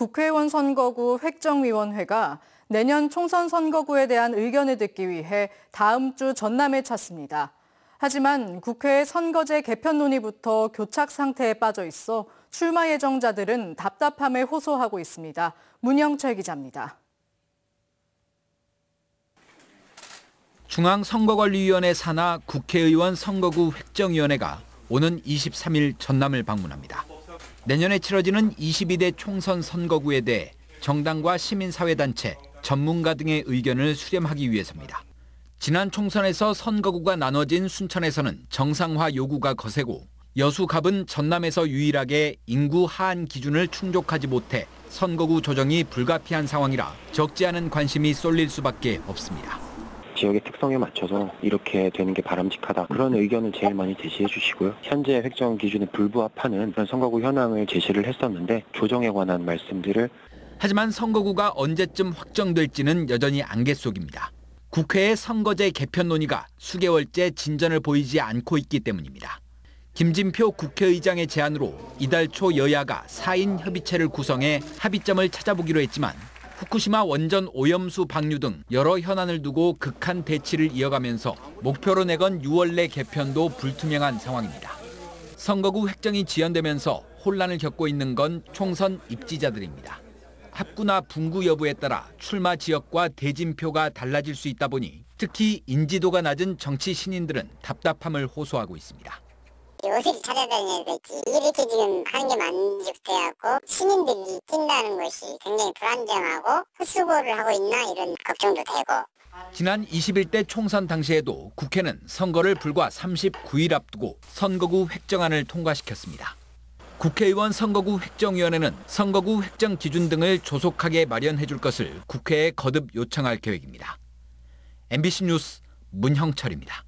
국회의원 선거구 획정위원회가 내년 총선 선거구에 대한 의견을 듣기 위해 다음 주 전남에 찾습니다. 하지만 국회 선거제 개편 논의부터 교착 상태에 빠져 있어 출마 예정자들은 답답함을 호소하고 있습니다. 문영철 기자입니다. 중앙선거관리위원회 산하 국회의원 선거구 획정위원회가 오는 23일 전남을 방문합니다. 내년에 치러지는 22대 총선 선거구에 대해 정당과 시민사회단체, 전문가 등의 의견을 수렴하기 위해서입니다. 지난 총선에서 선거구가 나눠진 순천에서는 정상화 요구가 거세고 여수갑은 전남에서 유일하게 인구 하한 기준을 충족하지 못해 선거구 조정이 불가피한 상황이라 적지 않은 관심이 쏠릴 수밖에 없습니다. 지역의 특성에 맞춰서 이렇게 되는 게 바람직하다. 그런 의견을 제일 많이 제시해 주시고요. 현재 획정 기준에 불부합하는 그런 선거구 현황을 제시를 했었는데 조정에 관한 말씀들을 하지만 선거구가 언제쯤 확정될지는 여전히 안개 속입니다. 국회의 선거제 개편 논의가 수개월째 진전을 보이지 않고 있기 때문입니다. 김진표 국회의장의 제안으로 이달 초 여야가 4인 협의체를 구성해 합의점을 찾아보기로 했지만 후쿠시마 원전 오염수 방류 등 여러 현안을 두고 극한 대치를 이어가면서 목표로 내건 6월 내 개편도 불투명한 상황입니다. 선거구 획정이 지연되면서 혼란을 겪고 있는 건 총선 입지자들입니다. 합구나 분구 여부에 따라 출마 지역과 대진표가 달라질 수 있다 보니 특히 인지도가 낮은 정치 신인들은 답답함을 호소하고 있습니다. 요새를 찾아다녀야 될지 이렇게 지금 하는 게 만족돼갖고 시민들이 뛴다는 것이 굉장히 불안정하고 헛수고를 하고 있나 이런 걱정도 되고 지난 21대 총선 당시에도 국회는 선거를 불과 39일 앞두고 선거구 획정안을 통과시켰습니다. 국회의원 선거구 획정위원회는 선거구 획정 기준 등을 조속하게 마련해 줄 것을 국회에 거듭 요청할 계획입니다. MBC 뉴스 문형철입니다.